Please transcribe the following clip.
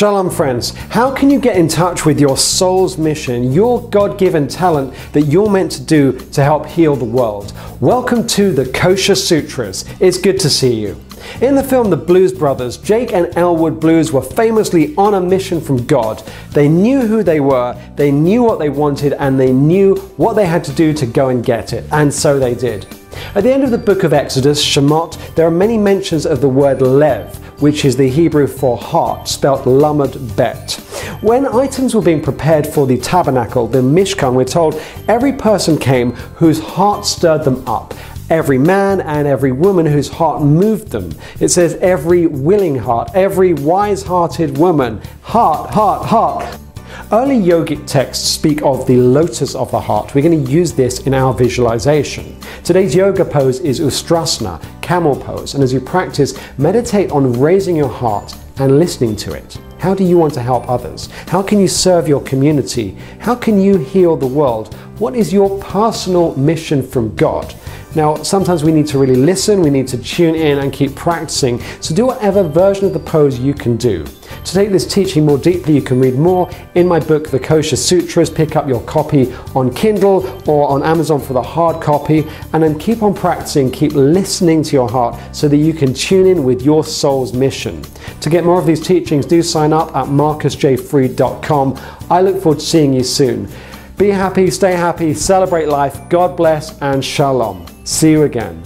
Shalom, friends. How can you get in touch with your soul's mission, your God given talent that you're meant to do to help heal the world? Welcome to the Kosher Sutras. It's good to see you. In the film The Blues Brothers, Jake and Elwood Blues were famously on a mission from God. They knew who they were, they knew what they wanted, and they knew what they had to do to go and get it. And so they did. At the end of the book of Exodus, Shemot, there are many mentions of the word lev, which is the Hebrew for heart, spelt lamed bet. When items were being prepared for the tabernacle, the Mishkan, we're told every person came whose heart stirred them up. Every man and every woman whose heart moved them. It says every willing heart, every wise hearted woman. Heart, heart, heart. Early yogic texts speak of the lotus of the heart. We're going to use this in our visualization. Today's yoga pose is Ustrasana, camel pose, and as you practice, meditate on raising your heart and listening to it. How do you want to help others? How can you serve your community? How can you heal the world? What is your personal mission from God? Now, sometimes we need to really listen, we need to tune in and keep practicing. So do whatever version of the pose you can do. To take this teaching more deeply, you can read more in my book, The Kosher Sutras. Pick up your copy on Kindle or on Amazon for the hard copy, and then keep on practicing, keep listening to your heart so that you can tune in with your soul's mission. To get more of these teachings, do sign up at marcusjfreed.com. I look forward to seeing you soon. Be happy, stay happy, celebrate life. God bless and shalom. See you again.